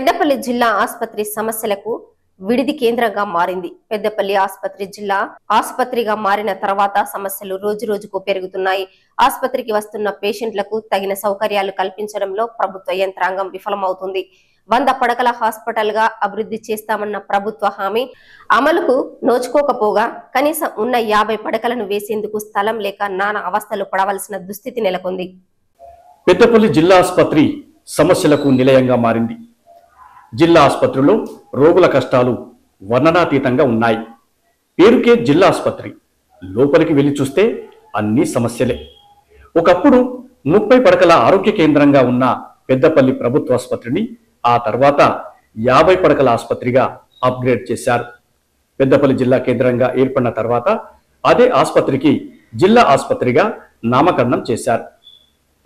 పెద్దపల్లి జిల్లా ఆసుపత్రి సమస్యలకు విడిది కేంద్రంగా మారింది. పెద్దపల్లి ఆసుపత్రి జిల్లా ఆసుపత్రిగా మారిన తర్వాత సమస్యలు రోజు రోజుకు పెరుగుతున్నాయి. ఆసుపత్రికి వస్తున్న పేషెంట్లకు తగిన సౌకర్యాలు కల్పించడంలో ప్రభుత్వ యంత్రాంగం విఫలమవుతుంది. వంద పడకల హాస్పిటల్గా అభివృద్ధి చేస్తామన్న ప్రభుత్వ హామీ అమలుకు నోచుకోకపోగా కనీసం ఉన్న యాభై పడకలను వేసేందుకు స్థలం లేక నానా అవస్థలు పడవలసిన దుస్థితి నెలకొంది. పెద్దపల్లి జిల్లా ఆసుపత్రి సమస్యలకు నిలయంగా మారింది. జిల్లా ఆసుపత్రిలో రోగుల కష్టాలు వర్ణనాతీతంగా ఉన్నాయి. పేరుకే జిల్లా ఆసుపత్రి. లోపలికి వెళ్ళి చూస్తే అన్ని సమస్యలే. ఒకప్పుడు ముప్పై పడకల ఆరోగ్య కేంద్రంగా ఉన్న పెద్దపల్లి ప్రభుత్వ ఆసుపత్రిని ఆ తర్వాత యాభై పడకల ఆసుపత్రిగా అప్గ్రేడ్ చేశారు. పెద్దపల్లి జిల్లా కేంద్రంగా ఏర్పడిన తర్వాత అదే ఆసుపత్రికి జిల్లా ఆసుపత్రిగా నామకరణం చేశారు.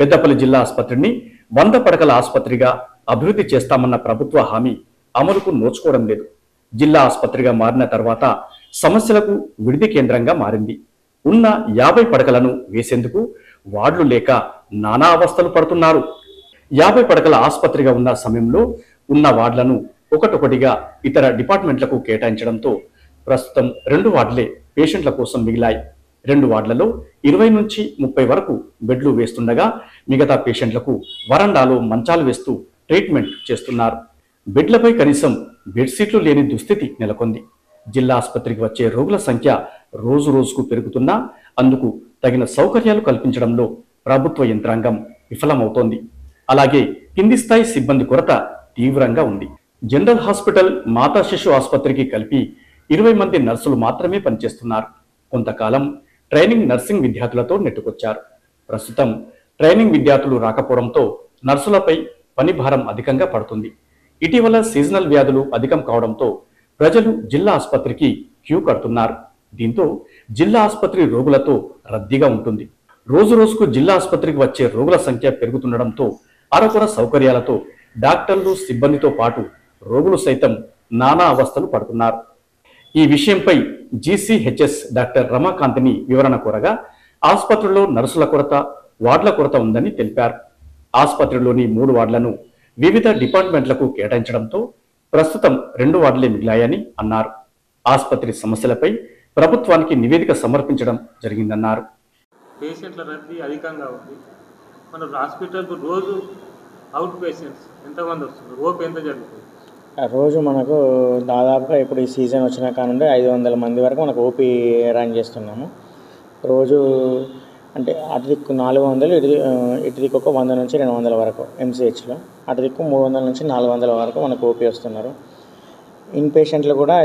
పెద్దపల్లి జిల్లా ఆసుపత్రిని వంద పడకల ఆసుపత్రిగా అభివృద్ధి చేస్తామన్న ప్రభుత్వ హామీ అమలుకు నోచుకోవడం లేదు. జిల్లా ఆసుపత్రిగా మారిన తర్వాత సమస్యలకు విడిది కేంద్రంగా మారింది. ఉన్న యాభై పడకలను వేసేందుకు వార్డులు లేక నానా అవస్థలు పడుతున్నారు. యాభై పడకల ఆసుపత్రిగా ఉన్న సమయంలో ఉన్న వార్డులను ఒకటొకటిగా ఇతర డిపార్ట్మెంట్లకు కేటాయించడంతో ప్రస్తుతం రెండు వార్డులే పేషెంట్ల కోసం మిగిలాయి. రెండు వార్డులలో ఇరవై నుంచి ముప్పై వరకు బెడ్లు వేస్తుండగా మిగతా పేషెంట్లకు వరండాలో మంచాలు వేస్తూ ట్రీట్మెంట్ చేస్తున్నారు. బెడ్లపై కనీసం బెడ్షీట్లు లేని దుస్థితి నెలకొంది. జిల్లా ఆసుపత్రికి వచ్చే రోగుల సంఖ్య రోజు రోజుకు పెరుగుతున్నా అందుకు తగిన సౌకర్యాలు కల్పించడంలో ప్రభుత్వ యంత్రాంగం విఫలమవుతోంది. అలాగే కింది స్థాయి సిబ్బంది కొరత తీవ్రంగా ఉంది. జనరల్ హాస్పిటల్ మాతా శిశు ఆసుపత్రికి కలిపి ఇరవై మంది నర్సులు మాత్రమే పనిచేస్తున్నారు. కొంతకాలం ట్రైనింగ్ నర్సింగ్ విద్యార్థులతో నెట్టుకొచ్చారు. ప్రస్తుతం ట్రైనింగ్ విద్యార్థులు రాకపోవడంతో నర్సులపై పని భారం అధికంగా పడుతుంది. ఇటీవల సీజనల్ వ్యాధులు అధికం కావడంతో ప్రజలు జిల్లా ఆసుపత్రికి క్యూ కడుతున్నారు. దీంతో జిల్లా ఆసుపత్రి రోగులతో రద్దీగా ఉంటుంది. రోజు రోజుకు జిల్లా ఆసుపత్రికి వచ్చే రోగుల సంఖ్య పెరుగుతుండడంతో అరకొర సౌకర్యాలతో డాక్టర్లు సిబ్బందితో పాటు రోగులు సైతం నానా అవస్థలు పడుతున్నారు. ఈ విషయంపై జీసీహెచ్ఎస్ డాక్టర్ రమాకాంత్ని వివరణ కోరగా ఆసుపత్రిలో నర్సుల కొరత వార్డుల కొరత ఉందని తెలిపారు. ఆసుపత్రిలోని మూడు వార్డులను వివిధ డిపార్ట్మెంట్లకు కేటాయించడంతో ప్రస్తుతం రెండు వార్డులే మిగిలాయని అన్నారు. ఆసుపత్రి సమస్యలపై ప్రభుత్వానికి నివేదిక సమర్పించడం జరిగిందన్నారు. పేషెంట్ల రద్దీ అధికంగా ఉంది. మన హాస్పిటల్కు రోజు అవుట్ పేషెంట్స్ ఎంతమంది వస్తున్నారు? ఓపీ ఎంత జరుగుతుంది? ఆ రోజు మనకు దాదాపుగా ఇప్పుడు ఈ సీజన్ వచ్చిన కానుండి ఐదు వందల మంది వరకు మనకు ఓపీ రన్ చేస్తున్నాము. రోజు అంటే అటు దిక్కు నాలుగు వందలు ఇటు ఇటు దిక్కు ఒక వంద నుంచి రెండు వందల వరకు ఎంసీహెచ్లో అటు దిక్కు మూడు వందల నుంచి నాలుగు వందల వరకు మనకు ఓపీ వస్తున్నారు. ఇన్ పేషెంట్లు కూడా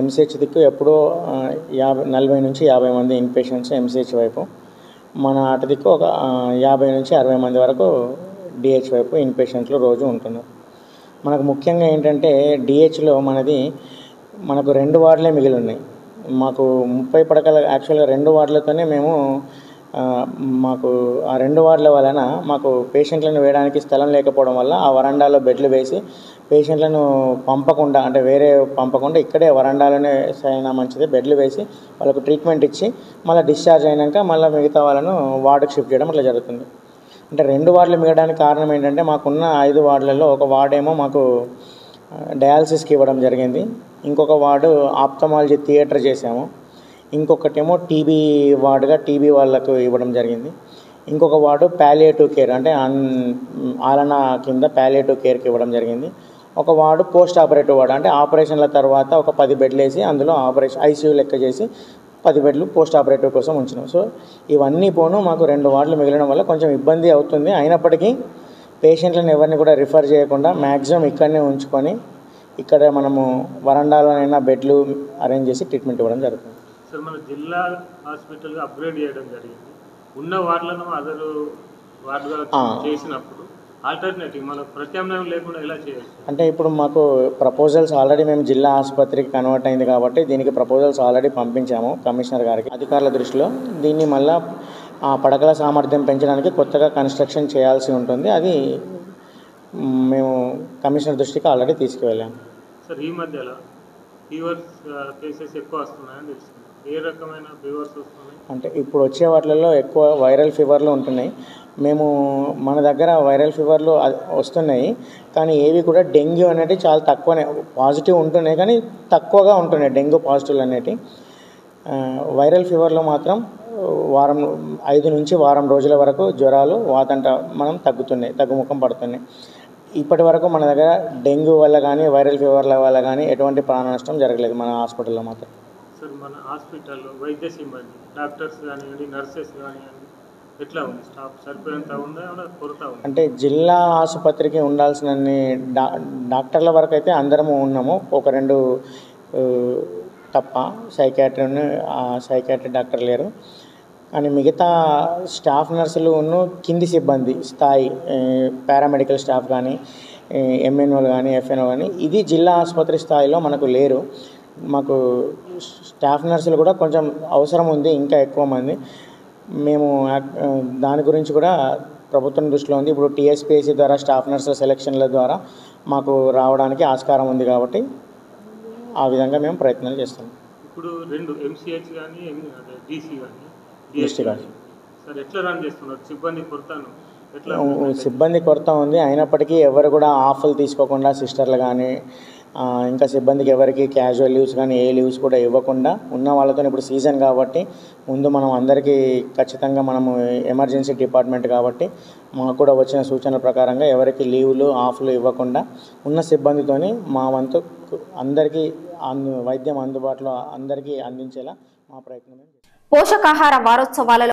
ఎంసీహెచ్ దిక్కు ఎప్పుడో యాభై నలభై నుంచి యాభై మంది ఇన్ పేషెంట్స్ ఎంసీహెచ్ వైపు. మన అటు దిక్కు ఒక యాభై నుంచి అరవై మంది వరకు డిహెచ్ వైపు ఇన్ పేషెంట్లు రోజు ఉంటున్నారు. మనకు ముఖ్యంగా ఏంటంటే డిహెచ్లో మనది మనకు రెండు వార్డులే మిగిలి ఉన్నాయి. మాకు ముప్పై పడకల యాక్చువల్గా రెండు వార్డులతోనే మేము మాకు ఆ రెండు వార్డుల వలన మాకు పేషెంట్లను వేయడానికి స్థలం లేకపోవడం వల్ల ఆ వరండాలో బెడ్లు వేసి పేషెంట్లను పంపకుండా అంటే వేరే పంపకుండా ఇక్కడే వరండాలోనే అయినా మంచిది బెడ్లు వేసి వాళ్ళకు ట్రీట్మెంట్ ఇచ్చి మళ్ళీ డిశ్చార్జ్ అయినాక మళ్ళీ మిగతా వాళ్ళను వార్డుకు షిఫ్ట్ చేయడం అట్లా జరుగుతుంది. అంటే రెండు వార్డులు మిగడానికి కారణం ఏంటంటే మాకున్న ఐదు వార్డులలో ఒక వార్డు ఏమో మాకు డయాలసిస్కి ఇవ్వడం జరిగింది. ఇంకొక వార్డు ఆప్తమాలజీ థియేటర్ చేసాము ఇంకొకటేమో టీబీ వార్డుగా టీబీ వాళ్ళకు ఇవ్వడం జరిగింది. ఇంకొక వార్డు ప్యాలియేటివ్ కేర్ అంటే అన్ ఆలన కింద ప్యాలియేటివ్ కేర్కి ఇవ్వడం జరిగింది. ఒక వార్డు పోస్ట్ ఆపరేటివ్ వార్డు అంటే ఆపరేషన్ల తర్వాత ఒక పది బెడ్లు వేసి అందులో ఆపరేషన్ ఐసీయూ లెక్క చేసి పది బెడ్లు పోస్ట్ ఆపరేటివ్ కోసం ఉంచినాం. సో ఇవన్నీ పోను మాకు రెండు వార్డులు మిగిలడం వల్ల కొంచెం ఇబ్బంది అవుతుంది. అయినప్పటికీ పేషెంట్లను ఎవరిని కూడా రిఫర్ చేయకుండా మ్యాక్సిమం ఇక్కడనే ఉంచుకొని ఇక్కడ మనము వరండాలోనైనా బెడ్లు అరేంజ్ చేసి ట్రీట్మెంట్ ఇవ్వడం జరుగుతుంది. సార్ మన జిల్లా హాస్పిటల్గా అప్గ్రేడ్ చేయడం జరిగింది. ఉన్న వార్డులను అదరు వార్డుగా. చేసినప్పుడు ఆల్టర్నేటివ్ మనకు ప్రత్యామ్నాయం లేకుండా ఎలా చేయొచ్చు? అంటే ఇప్పుడు మాకు ప్రపోజల్స్ ఆల్రెడీ మేము జిల్లా ఆసుపత్రికి కన్వర్ట్ అయింది కాబట్టి దీనికి ప్రపోజల్స్ ఆల్రెడీ పంపించాము కమిషనర్ గారికి. అధికారుల దృష్టిలో దీన్ని మళ్ళా ఆ పడకల సామర్థ్యం పెంచడానికి కొత్తగా కన్స్ట్రక్షన్ చేయాల్సి ఉంటుంది. అది మేము కమిషనర్ దృష్టికి ఆల్రెడీ తీసుకువెళ్ళాము సార్ ఈ మధ్యలో ఫీవర్స్ కేసెస్ ఎక్కువ వస్తున్నాయని తెలుస్తుంది ఏ రకమైన ఫీవర్స్ వస్తున్నాయి? అంటే ఇప్పుడు వచ్చే వాటిలలో ఎక్కువ వైరల్ ఫీవర్లు ఉంటున్నాయి. మేము మన దగ్గర వైరల్ ఫీవర్లు వస్తున్నాయి. కానీ ఏవి కూడా డెంగ్యూ అనేటివి చాలా తక్కువనే పాజిటివ్ ఉంటున్నాయి కానీ తక్కువగా ఉంటున్నాయి డెంగ్యూ పాజిటివ్లు అనేటివి వైరల్ ఫీవర్లో మాత్రం వారం ఐదు నుంచి వారం రోజుల వరకు జ్వరాలు వాతంట మనం తగ్గుతున్నాయి తగ్గుముఖం పడుతున్నాయి. ఇప్పటి వరకు మన దగ్గర డెంగ్యూ వల్ల కానీ వైరల్ ఫీవర్ల వల్ల కానీ ఎటువంటి ప్రాణ నష్టం జరగలేదు మన హాస్పిటల్లో మాత్రం. సార్ మన హాస్పిటల్లో వైద్య సిబ్బంది. డాక్టర్స్ కానివ్వండి నర్సెస్ కానివ్వండి ఎట్లా ఉంది? స్టాఫ్ సరిపోయేంత ఉందా ఏమన్నా కొరత ఉంది? అంటే జిల్లా ఆసుపత్రికి ఉండాల్సిన డాక్టర్ల వరకు అయితే అందరము ఉన్నాము. ఒక రెండు తప్ప సైకాట్రీ సైకాట్రీ డాక్టర్ లేరు. కానీ మిగతా స్టాఫ్ నర్సులు ఉన్న కింది సిబ్బంది స్థాయి పారామెడికల్ స్టాఫ్ కానీ ఎంఎన్ఓలు కానీ ఎఫ్ఎన్ఓ కానీ ఇది జిల్లా ఆసుపత్రి స్థాయిలో మనకు లేరు. మాకు స్టాఫ్ నర్సులు కూడా కొంచెం అవసరం ఉంది ఇంకా ఎక్కువ మంది. మేము దాని గురించి కూడా ప్రభుత్వం దృష్టిలో ఉంది. ఇప్పుడు టీఎస్పీఎస్సీ ద్వారా స్టాఫ్ నర్సుల సెలక్షన్ల ద్వారా మాకు రావడానికి ఆస్కారం ఉంది కాబట్టి ఆ విధంగా మేము ప్రయత్నాలు చేస్తాం. ఇప్పుడు రెండు ఎంసీహెచ్ కానీ డీసీ కానీ. సార్ ఎట్లా రన్ చేస్తున్నారు? సిబ్బంది కొరతను ఉ- సిబ్బంది కొరత ఉంది. అయినప్పటికీ ఎవరు కూడా ఆఫ్లు తీసుకోకుండా సిస్టర్లు కానీ ఇంకా సిబ్బందికి ఎవరికి క్యాజువల్ లీవ్స్ కానీ ఏ లీవ్స్ కూడా ఇవ్వకుండా ఉన్న వాళ్ళతో ఇప్పుడు సీజన్ కాబట్టి ముందు మనం అందరికీ ఖచ్చితంగా మనము ఎమర్జెన్సీ డిపార్ట్మెంట్ కాబట్టి మాకు కూడా వచ్చిన సూచనల ప్రకారంగా ఎవరికి లీవ్లు ఆఫ్లు ఇవ్వకుండా ఉన్న సిబ్బందితోని మా వంతు అందరికీ అందు వైద్యం అందుబాటులో అందరికీ అందించేలా మా ప్రయత్నం పోషకాహార వారోత్సవాలలో